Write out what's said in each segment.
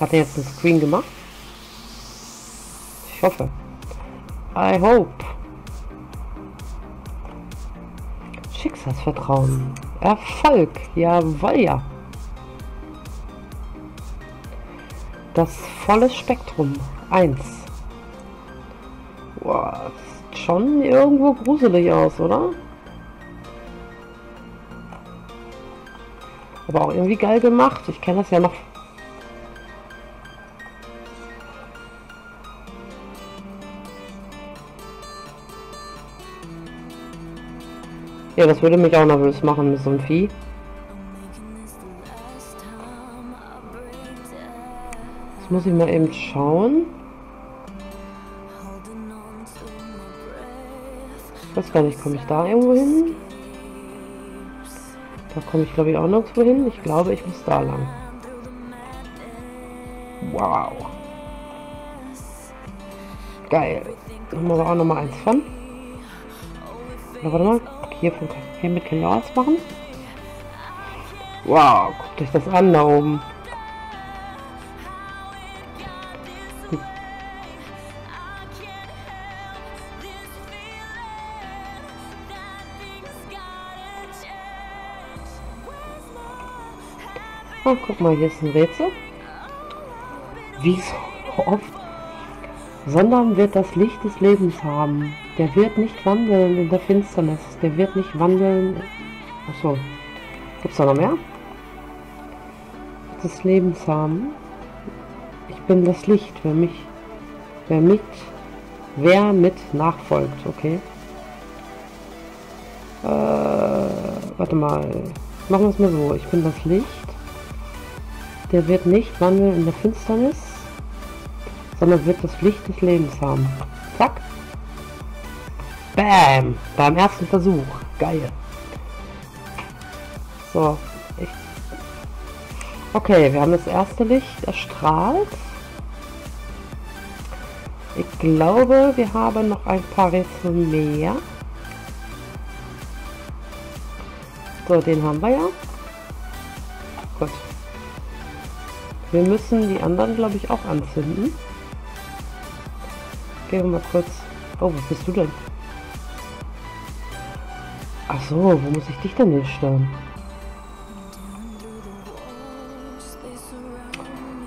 Hat er jetzt einen Screen gemacht? Ich hoffe. I hope. Schicksalsvertrauen. Erfolg. Jawohl, ja. Das volle Spektrum. Eins. Boah, sieht schon irgendwo gruselig aus, oder? Aber auch irgendwie geil gemacht. Ich kenne das ja noch. Ja, das würde mich auch nervös machen mit so einem Vieh. Jetzt muss ich mal eben schauen. Ich weiß gar nicht, komme ich da irgendwo hin? Da komme ich glaube ich auch nirgendwo hin. Ich glaube, ich muss da lang. Wow. Geil. Haben wir aber auch noch mal eins von. Na, warte mal. Hier, von, hier mit kann ich auch was machen. Wow, guckt euch das an da oben. Oh, guck mal, hier ist ein Rätsel. Wie so oft. Sondern wird das Licht des Lebens haben. Der wird nicht wandeln in der Finsternis. Der wird nicht wandeln. Achso. Gibt's da noch mehr? Des Lebens haben. Ich bin das Licht. Wer mich. Wer mit. Wer mit nachfolgt. Okay. Äh, warte mal. Machen wir es mal so. Ich bin das Licht. Der wird nicht wandeln in der Finsternis, sondern wird das Licht des Lebens haben. Zack. Bam. Beim ersten Versuch. Geil. So. Ich okay, wir haben das erste Licht erstrahlt. Ich glaube, wir haben noch ein paar Rätsel mehr. So, den haben wir ja. Gut. Wir müssen die anderen, glaube ich, auch anzünden. Gehen wir mal kurz... Oh, wo bist du denn? Ach so, wo muss ich dich denn hinstellen?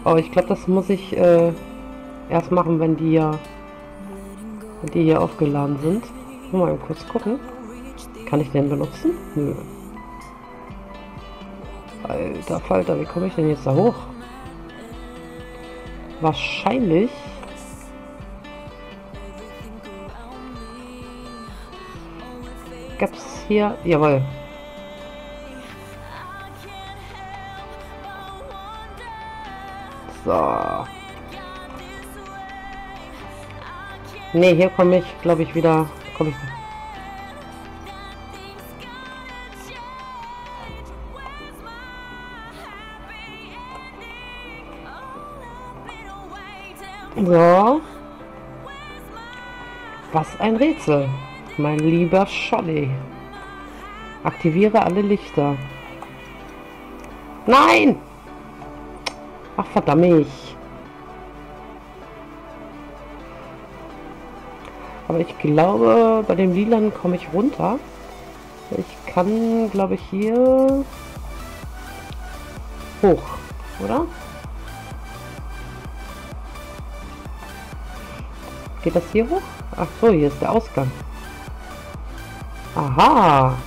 Oh, ich glaube, das muss ich äh, erst machen, wenn die ja wenn die hier aufgeladen sind. Mal kurz gucken. Kann ich den benutzen? Nö. Alter Falter, wie komme ich denn jetzt da hoch? Wahrscheinlich gab es hier, jawohl. So. Ne, hier komme ich, glaube ich, wieder, komme ich So. Was ein Rätsel, mein lieber Scholli. Aktiviere alle Lichter. Nein! Ach, verdammt. Aber ich glaube, bei dem Lilan komme ich runter. Ich kann, glaube ich, hier hoch, oder? Geht das hier hoch? Ach so, hier ist der Ausgang. Aha.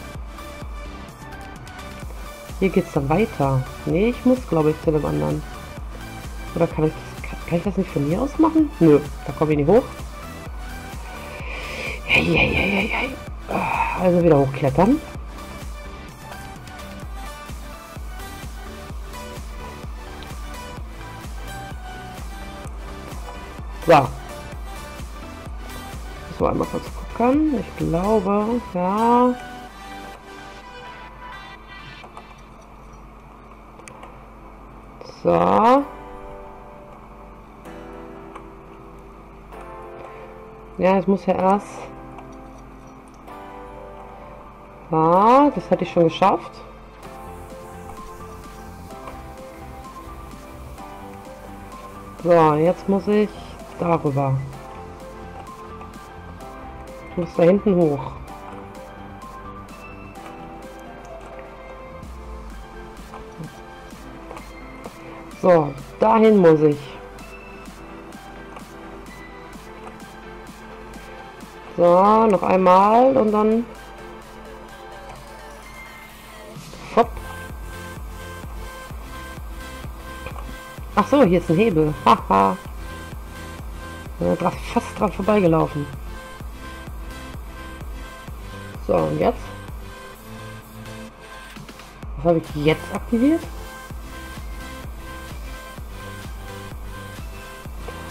Hier geht's dann weiter. Nee, ich muss, glaube ich, zu dem anderen. Oder kann ich das, kann, kann ich das nicht von hier aus machen? Nö, da komme ich nicht hoch. Hey, hey, hey, hey. Also wieder hochklettern. So so einmal kurz gucken. Ich glaube, ja. So. Ja, es muss ja erst. Ja, das hatte ich schon geschafft. So, jetzt muss ich darüber. Muss da hinten hoch. So, dahin muss ich. So, noch einmal und dann... Hopp. Ach so, hier ist ein Hebel. Haha. fast dran vorbeigelaufen. So, und jetzt? Was habe ich jetzt aktiviert?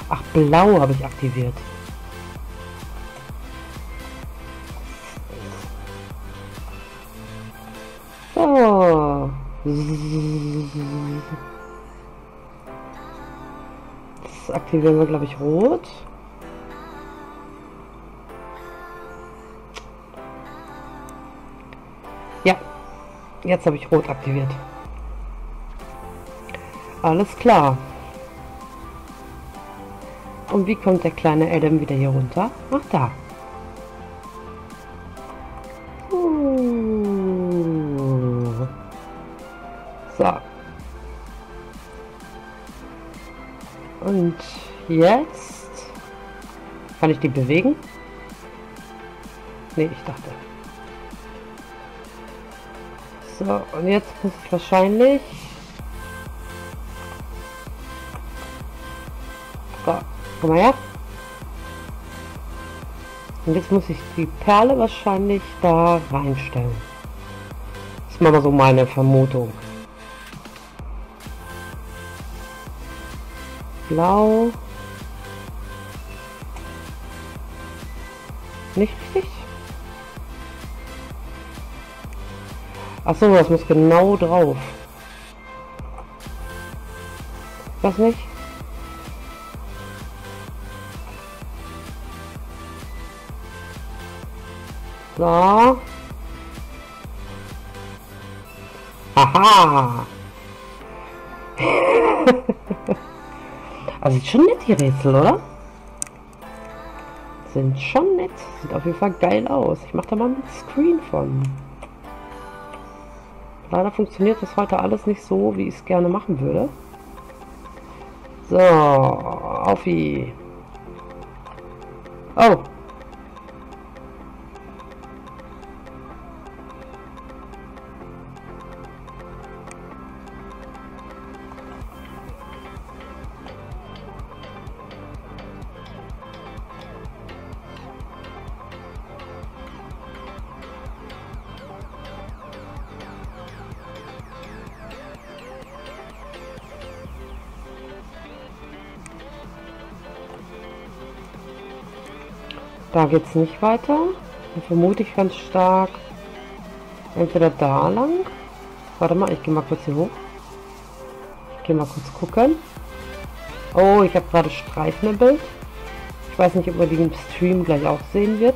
Ach, blau habe ich aktiviert. So. Das aktivieren wir, glaube ich, rot. Jetzt habe ich rot aktiviert. Alles klar. Und wie kommt der kleine Adam wieder hier runter? Ach, da. Uh. So. Und jetzt kann ich die bewegen? Nee, ich dachte. So, und jetzt muss ich wahrscheinlich... So. Komm mal her. Und jetzt muss ich die Perle wahrscheinlich da reinstellen. Das ist mal so meine Vermutung. Blau. Nicht richtig? Achso, das muss genau drauf. Was nicht? So. Aha. also sieht schon nett die Rätsel, oder? Sind schon nett. Sieht auf jeden Fall geil aus. Ich mache da mal ein Screen von. Leider funktioniert das heute alles nicht so, wie ich es gerne machen würde. So, auf wie. Oh, Da geht es nicht weiter. Dann vermute ich ganz stark entweder da lang. Warte mal, ich gehe mal kurz hier hoch. Ich gehe mal kurz gucken. Oh, ich habe gerade Streifen im Bild. Ich weiß nicht, ob man die im Stream gleich auch sehen wird.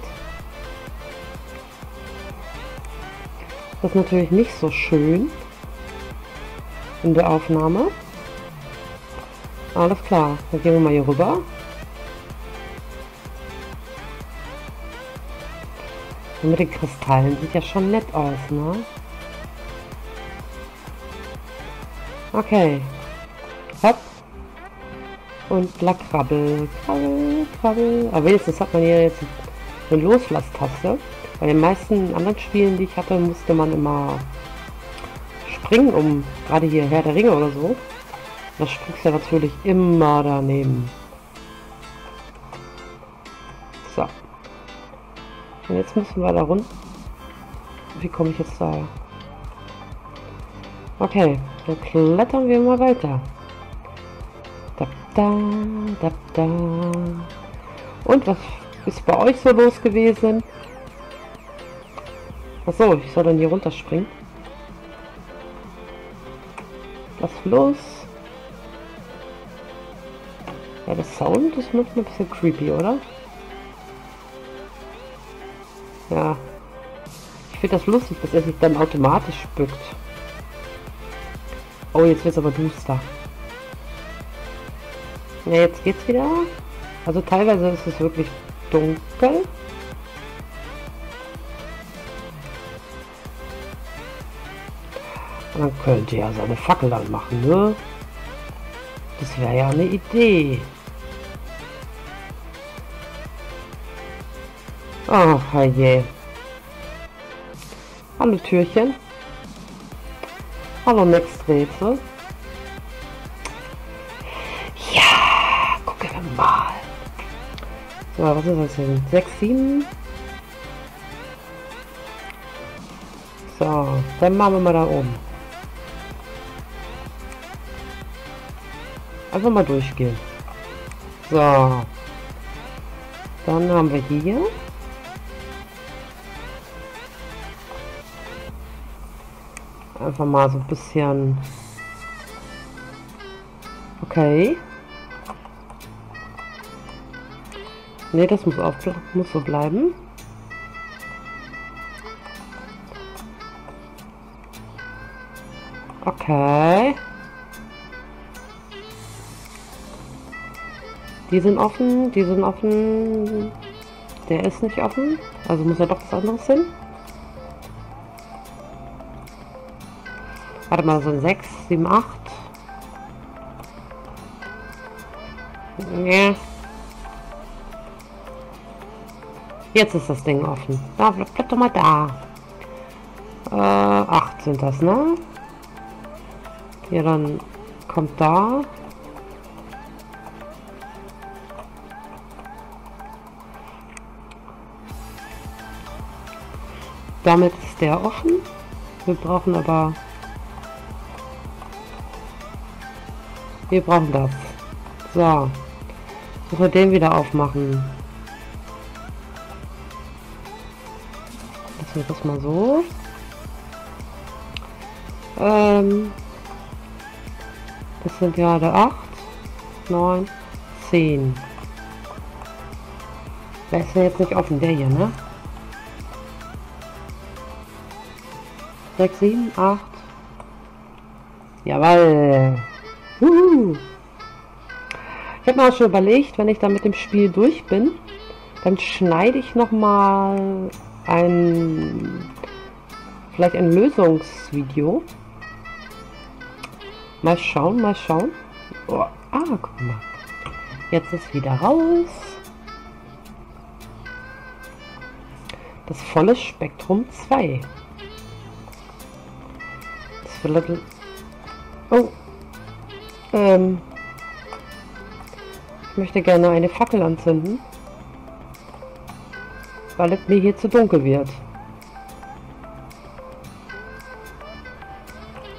Das ist natürlich nicht so schön in der Aufnahme. Alles klar, dann gehen wir mal hier rüber. Und mit den Kristallen sieht ja schon nett aus, ne? Okay. Hopp. Und Black Krabbel. Krabbel, Krabbel. Aber wenigstens hat man hier jetzt eine Loslasstaste. Bei den meisten anderen Spielen, die ich hatte, musste man immer springen, um gerade hier Herr der Ringe oder so. Das springst ja natürlich immer daneben. Und jetzt müssen wir da runter. Wie komme ich jetzt da? Okay, dann klettern wir mal weiter. Da, da, da, da. Und was ist bei euch so los gewesen? Achso, ich soll dann hier runterspringen. Was los? Ja, das Sound ist manchmal ein bisschen creepy, oder? Ja. Ich finde das lustig, dass er sich dann automatisch bückt. Oh, jetzt wird es aber duster. Ja, jetzt geht's wieder. Also teilweise ist es wirklich dunkel. Man könnte ja seine Fackel anmachen, ne? Das wäre ja eine Idee. Ach, je. Hallo Türchen. Hallo Next Rätsel. Ja, gucken wir mal. So, was ist das denn? 6, 7. So, dann machen wir mal da oben. Einfach mal durchgehen. So. Dann haben wir hier. Einfach mal so ein bisschen... Okay. Ne, das muss, auf, muss so bleiben. Okay. Die sind offen, die sind offen. Der ist nicht offen. Also muss er doch was anderes hin. Warte mal, so ein 6, 7, 8. Ja. Jetzt ist das Ding offen. Da, bleib doch mal da. Äh, 8 sind das, ne? Ja, dann kommt da. Damit ist der offen. Wir brauchen aber... Wir brauchen das. So. Müssen wir den wieder aufmachen. Lassen wir das mal so. Ähm, das sind gerade 8, 9, 10. Wer ist denn jetzt nicht offen? Der hier, ne? 6, 7, 8. Jawoll. Ich habe mir auch schon überlegt, wenn ich dann mit dem Spiel durch bin, dann schneide ich noch mal ein vielleicht ein Lösungsvideo. Mal schauen, mal schauen. Oh, ah, guck mal. Jetzt ist wieder raus. Das volle Spektrum 2 little... Oh. Ähm. Ich möchte gerne eine Fackel anzünden. Weil es mir hier zu dunkel wird.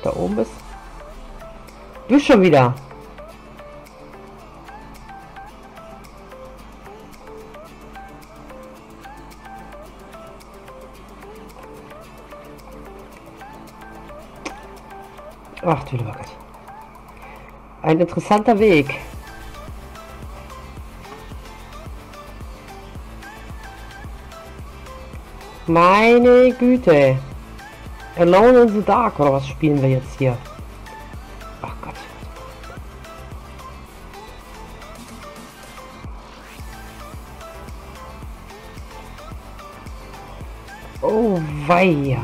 Da oben ist... Du schon wieder. Ach du lieber. Ein interessanter Weg. Meine Güte. Alone in the Dark, oder was spielen wir jetzt hier? Ach Gott. Oh, weia.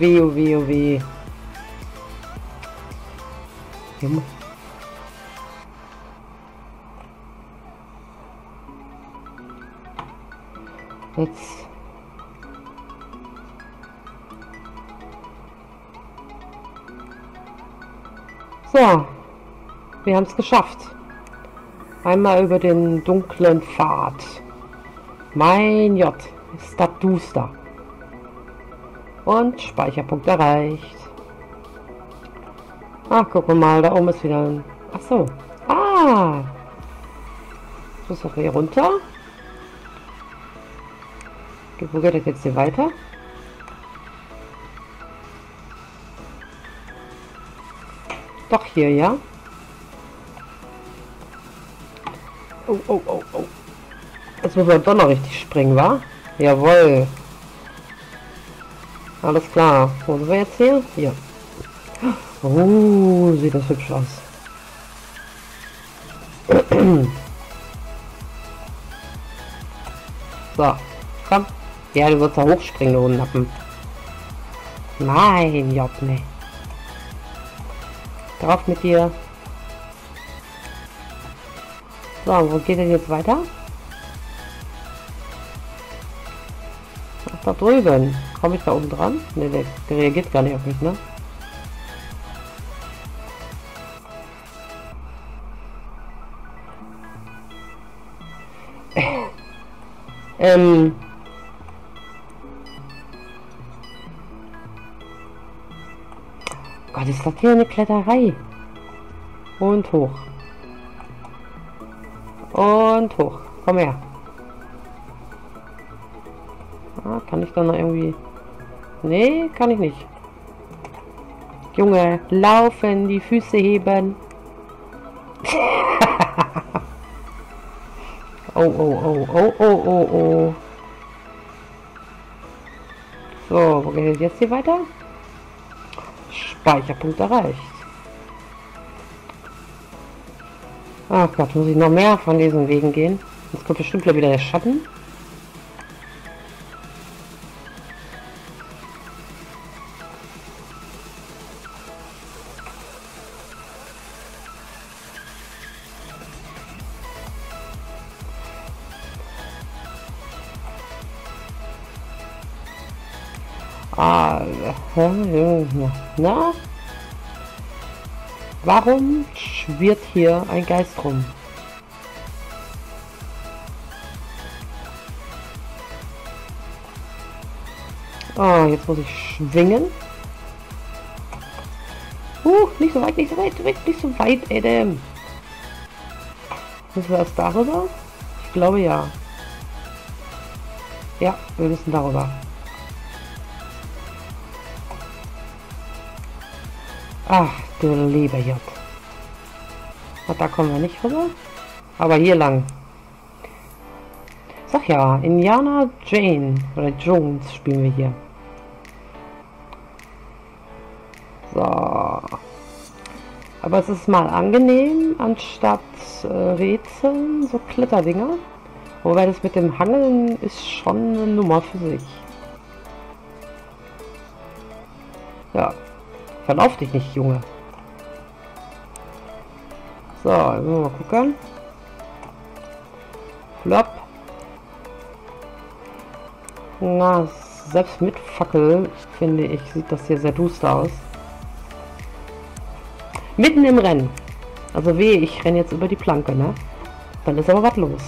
Weh, oh weh, oh weh. Jetzt. So. Wir haben es geschafft. Einmal über den dunklen Pfad. Mein J. Ist das duster. Und Speicherpunkt erreicht. Ach, guck mal, da oben ist wieder ein... Ach so. Ah! Ich muss auch hier runter. Wo geht das jetzt hier weiter? Doch hier, ja? Oh, oh, oh, oh. Jetzt müssen wir doch noch richtig springen, wa? Jawohl. Alles klar. Wo sind wir jetzt hier? Hier. Oh, sieht das hübsch aus. So, komm. Ja, du wirst da hochspringen, du Nappen. Nein, Job, ne. Drauf mit dir. So, wo geht denn jetzt weiter? Ach, da drüben. Komme ich da oben dran? Ne, der, der reagiert gar nicht auf mich, ne? Ähm. Gott, ist das hier eine Kletterei? Und hoch. Und hoch. Komm her. Ah, kann ich da noch irgendwie... Nee, kann ich nicht. Junge, laufen, die Füße heben. oh, oh, oh, oh, oh, oh, oh. So, wo geht jetzt hier weiter? Speicherpunkt erreicht. Ach Gott, muss ich noch mehr von diesen Wegen gehen? Jetzt kommt bestimmt wieder der Schatten. Ah, na? Warum schwirrt hier ein Geist rum? Ah, jetzt muss ich schwingen. Uh, nicht so weit, nicht so weit, nicht so weit, Adam. Müssen wir erst darüber? Ich glaube ja. Ja, wir müssen darüber. Ach, du lieber J. da kommen wir nicht rüber. Aber hier lang. Sag ja, Indiana Jane oder Jones spielen wir hier. So. Aber es ist mal angenehm, anstatt äh, Rätseln, so Kletterdinger. Wobei das mit dem Hangeln ist schon eine Nummer für sich. Ja, Verlauf dich nicht, Junge. So, mal gucken. Flop. Na, selbst mit Fackel, finde ich, sieht das hier sehr duster aus. Mitten im Rennen. Also weh, ich renne jetzt über die Planke, ne? Dann ist aber was los.